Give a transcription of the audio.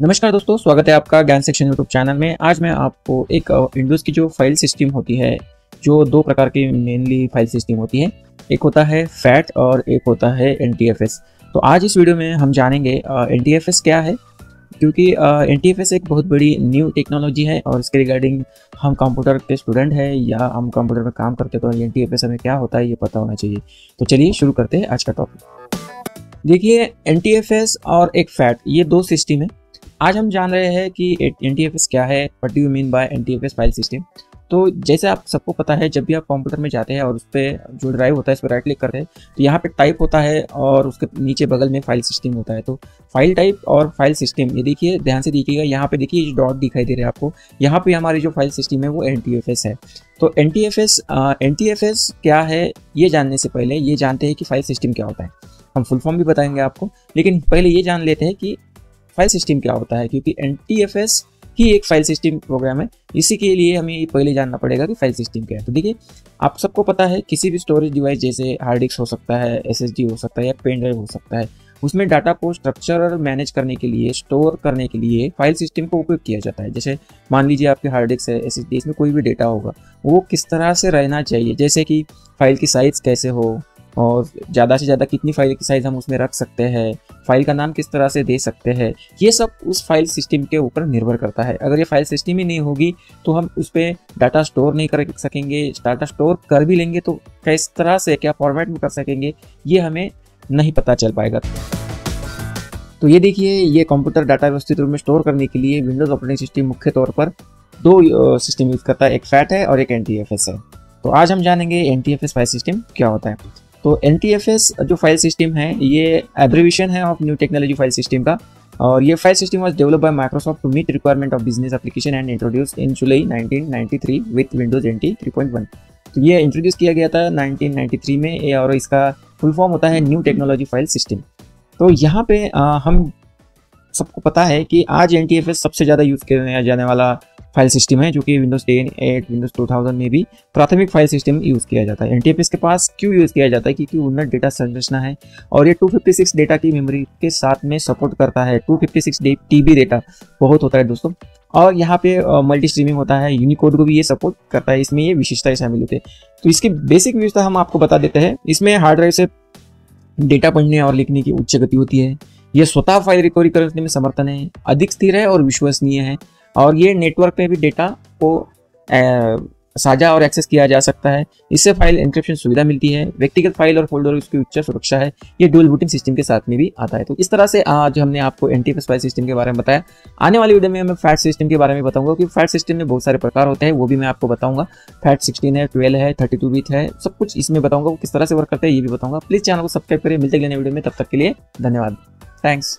नमस्कार दोस्तों, स्वागत है आपका ज्ञान सेक्शन यूट्यूब चैनल में। आज मैं आपको एक विंडोज़ की जो फ़ाइल सिस्टम होती है, जो दो प्रकार की मेनली फ़ाइल सिस्टम होती है। एक होता है फैट और एक होता है NTFS तो आज इस वीडियो में हम जानेंगे NTFS क्या है, क्योंकि NTFS एक बहुत बड़ी न्यू टेक्नोलॉजी है और इसके रिगार्डिंग हम कंप्यूटर के स्टूडेंट हैं या हम कंप्यूटर में काम करते तो NTFS हमें क्या होता है ये पता होना चाहिए। तो चलिए शुरू करते हैं आज का टॉपिक देखिए NTFS और एक फैट ये दो सिस्टम है। आज हम जान रहे हैं कि NTFS क्या है what do you mean by NTFS file system तो जैसे आप सबको पता है, जब भी आप कंप्यूटर में जाते हैं और उस पर जो ड्राइव होता है, इस पर राइट क्लिक करते हैं तो यहाँ पे टाइप होता है और उसके नीचे बगल में फ़ाइल सिस्टम होता है। तो फ़ाइल टाइप और फ़ाइल सिस्टम ये देखिए, ध्यान से देखिएगा, यहाँ पे देखिए, ये डॉट दिखाई दे रहा है आपको। यहाँ पे हमारी जो फ़ाइल सिस्टम है, वो NTFS है। तो एन टी एन क्या है, ये जानने से पहले ये जानते हैं कि फ़ाइल सिस्टम क्या होता है। हम फुल फॉर्म भी बताएँगे आपको, लेकिन पहले ये जान लेते हैं कि फ़ाइल सिस्टम क्या होता है? क्योंकि NTFS ही एक फ़ाइल सिस्टम प्रोग्राम है। इसी के लिए हमें पहले जानना पड़ेगा कि फ़ाइल सिस्टम क्या है। तो देखिए, आप सबको पता है, किसी भी स्टोरेज डिवाइस जैसे हार्ड डिस्क हो सकता है SSD हो सकता है या पेन ड्राइव हो सकता है, उसमें डाटा को स्ट्रक्चर और मैनेज करने के लिए स्टोर करने के लिए फ़ाइल सिस्टम का उपयोग किया जाता है। जैसे मान लीजिए आपके हार्ड डिस्क है एस इसमें कोई भी डेटा होगा, वो किस तरह से रहना चाहिए? जैसे कि फ़ाइल की साइज़ कैसे हो और ज़्यादा से ज़्यादा कितनी फ़ाइल की साइज़ हम उसमें रख सकते हैं, फ़ाइल का नाम किस तरह से दे सकते हैं, ये सब उस फ़ाइल सिस्टम के ऊपर निर्भर करता है। अगर ये फ़ाइल सिस्टम ही नहीं होगी तो हम उस पर डाटा स्टोर नहीं कर सकेंगे डाटा स्टोर कर भी लेंगे तो किस तरह से, क्या फॉर्मेट में कर सकेंगे, ये हमें नहीं पता चल पाएगा। तो ये देखिए, ये कंप्यूटर डाटा व्यवस्थित रूप में स्टोर करने के लिए विंडोज़ ऑपरेटिंग सिस्टम मुख्य तौर पर दो सिस्टम यूज़ करता है, एक फैट है और एक NTFS है। तो आज हम जानेंगे NTFS फ़ाइल सिस्टम क्या होता है। तो NTFS जो फ़ाइल सिस्टम है ये एब्रीविशन है of new technology file system का। और ये file system was develop by Microsoft to meet requirement of business application and introduce in July 1993 with Windows N 3.1 तो ये इंट्रोड्यूस किया गया था 1993 में और इसका फुल फॉर्म होता है न्यू टेक्नोलॉजी फ़ाइल सिस्टम तो यहाँ पे आ, हम सबको पता है कि आज NTFS सबसे ज़्यादा यूज़ किया जाने वाला फ़ाइल सिस्टम है जो कि Windows ten, eight, Windows two thousand में भी प्राथमिक फ़ाइल सिस्टम यूज़ किया जाता है। एन के पास क्यों यूज़ किया जाता है? क्योंकि उन्नत डेटा संरचना है और ये 256 डेटा की मेमोरी के साथ में सपोर्ट करता है। 256 टीबी डेटा बहुत होता है दोस्तों। और यहाँ पे मल्टी स्ट्रीमिंग होता है यूनिकोड को भी ये सपोर्ट करता है, इसमें ये विशेषताएँ शामिल होते हैं। तो इसकी बेसिक विशेषता हम आपको बता देते हैं। इसमें हार्ड ड्राइव से डेटा पढ़ने और लिखने की उच्च गति होती है। यह स्वतः फ़ाइल रिकवरी करने में समर्थन है, अधिक स्थिर है और विश्वसनीय है। और ये नेटवर्क पे भी डेटा को साझा और एक्सेस किया जा सकता है। इससे फ़ाइल इंक्रिप्शन सुविधा मिलती है, व्यक्तिगत फ़ाइल और फोल्डर उसकी उच्च सुरक्षा है, ये डुअल बूटिंग सिस्टम के साथ में भी आता है। तो इस तरह से आज हमने आपको एंटी फ़ाइल सिस्टम के बारे में बताया। आने वाली वीडियो में मैं फैट सिस्टम के बारे में बताऊँगा कि फैट सिस्टम में बहुत सारे प्रकार होते हैं, वो भी मैं आपको बताऊँगा। फैट सिक्सटीन है ट्वेल्व है थर्टी टू है, सब कुछ इसमें बताऊँगा किस तरह से वर्क करते हैं, ये भी बताऊँगा। प्लीज़ चैनल को सब्सक्राइब करें। मिलते गए वीडियो में, तब तक के लिए धन्यवाद। थैंक्स